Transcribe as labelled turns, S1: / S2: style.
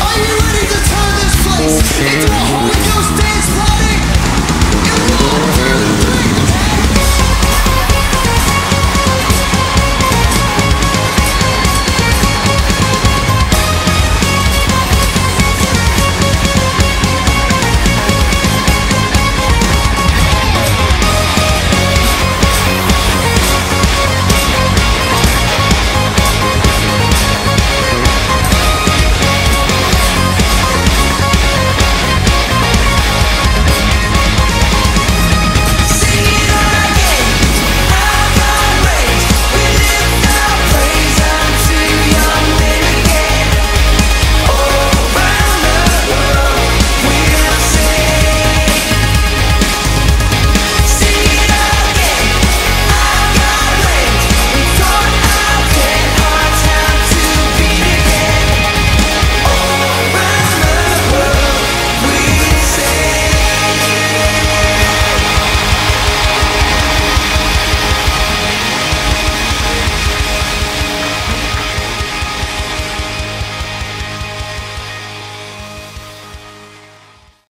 S1: Are you ready to turn this place into a Holy Ghost dance party?